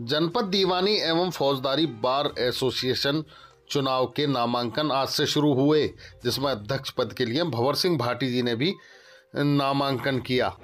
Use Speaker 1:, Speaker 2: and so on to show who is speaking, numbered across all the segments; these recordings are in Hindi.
Speaker 1: जनपद दीवानी एवं फौजदारी बार एसोसिएशन चुनाव के नामांकन आज से शुरू हुए, जिसमें अध्यक्ष पद के लिए भंवर सिंह भाटी जी ने भी नामांकन किया।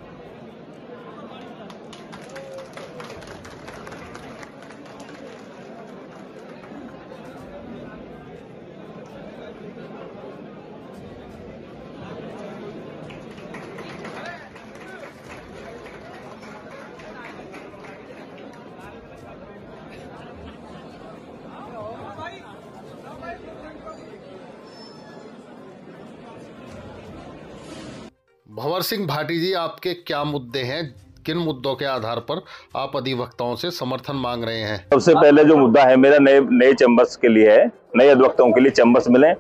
Speaker 1: भंवर सिंह भाटी जी, आपके क्या मुद्दे हैं? किन मुद्दों के आधार पर आप अधिवक्ताओं से समर्थन मांग रहे हैं?
Speaker 2: सबसे पहले जो मुद्दा है, मेरा नए नए चैम्बर्स के लिए है। नए अधिवक्ताओं के लिए चैम्बर्स मिले,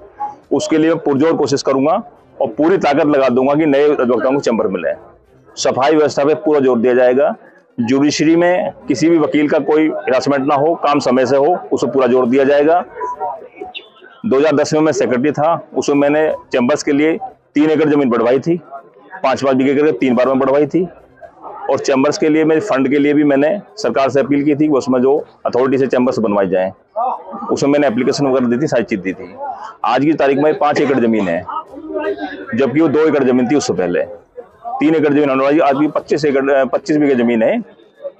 Speaker 2: उसके लिए मैं पुरजोर कोशिश करूँगा और पूरी ताकत लगा दूँगा कि नए अधिवक्ताओं को चैम्बर मिले। सफ़ाई व्यवस्था पे पूरा ज़ोर दिया जाएगा। जुडिशरी में किसी भी वकील का कोई हिरासमेंट ना हो, काम समय से हो उसे पूरा ज़ोर दिया जाएगा। 2010 में मैं सेक्रेटरी था, उसमें मैंने चैम्बर्स के लिए तीन एकड़ ज़मीन बढ़वाई थी। पाँच पाँच बीघे करके तीन बार में बढ़वाई थी। और चैम्बर्स के लिए मेरे फंड के लिए भी मैंने सरकार से अपील की थी कि उसमें जो अथॉरिटी से चैम्बर्स बनवाई जाए उसमें मैंने एप्लीकेशन वगैरह दी थी सारी चीज़ दी थी। आज की तारीख में पाँच एकड़ ज़मीन है जबकि वो दो एकड़ ज़मीन थी उससे पहले। तीन एकड़ ज़मीन होने वाली आज भी पच्चीस एकड़ पच्चीस बीघे ज़मीन है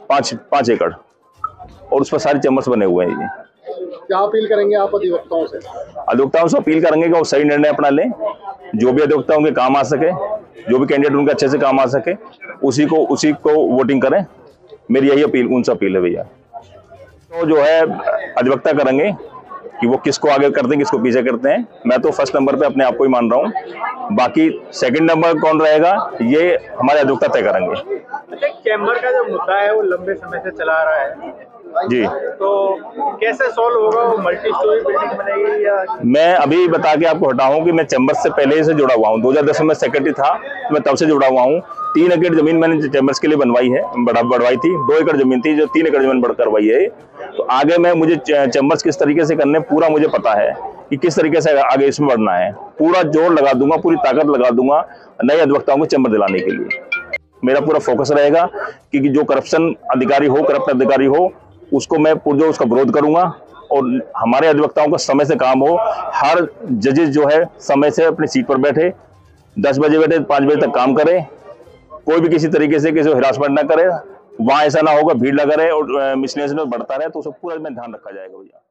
Speaker 2: पाँच पाँच एकड़। और उस पर सारे चैम्बर्स बने हुए हैं। ये
Speaker 1: क्या अपील करेंगे आप अधिवक्ताओं से?
Speaker 2: अधिवक्ताओं से अपील करेंगे कि वो सही निर्णय अपना लें जो भी अधिवक्ताओं के काम आ सके। जो भी कैंडिडेट उनके अच्छे से काम आ सके, उसी को उसी को वोटिंग करें। मेरी यही अपील, उनसे अपील है भैया। तो जो है, अधिवक्ता करेंगे कि वो किसको आगे करते हैं, किसको पीछे करते हैं। मैं तो फ़र्स्ट नंबर पे अपने आप को ही मान रहा हूँ। बाकी सेकंड नंबर कौन रहेगा, ये हमारे अधिवक्ता तय करेंगे।
Speaker 3: अच्छा चैम्बर का जो मुद्दा है, वो लंबे समय से चला रहा है।
Speaker 2: जी।
Speaker 3: तो कैसे सॉल्व होगा वो मल्टी स्टोरी बिल्डिंग बनेगी या
Speaker 2: मैं अभी बता के आपको हटाऊं कि मैं चैम्बर से पहले से जुड़ा हुआ हूँ। 2010 में मैं सेक्रेटरी था मैं तब से जुड़ा हुआ हूँ। तीन एकड़ ज़मीन मैंने चैम्बर्स के लिए बनवाई है बढ़ा बढ़वाई थी। दो एकड़ ज़मीन थी जो तीन एकड़ ज़मीन बढ़ करवाई है। तो आगे मैं मुझे चैम्बर्स किस तरीके से करने पूरा मुझे पता है कि किस तरीके से आगे इसमें बढ़ना है। पूरा ज़ोर लगा दूँगा पूरी ताकत लगा दूँगा नए अधिवक्ताओं को चैम्बर दिलाने के लिए। मेरा पूरा फोकस रहेगा कि जो करप्शन अधिकारी हो करप्ट अधिकारी हो उसको मैं पुरजोर उसका विरोध करूँगा और हमारे अधिवक्ताओं का समय से काम हो, हर जजेस जो है समय से अपनी सीट पर बैठे, दस बजे बैठे, पाँच बजे तक काम करें, कोई भी किसी तरीके से किसी हिरासमेंट ना करे, वहाँ ऐसा ना होगा, भीड़ लगा रहे और मिसलेस बढ़ता रहे तो उसको पूरा ध्यान रखा जाएगा भैया।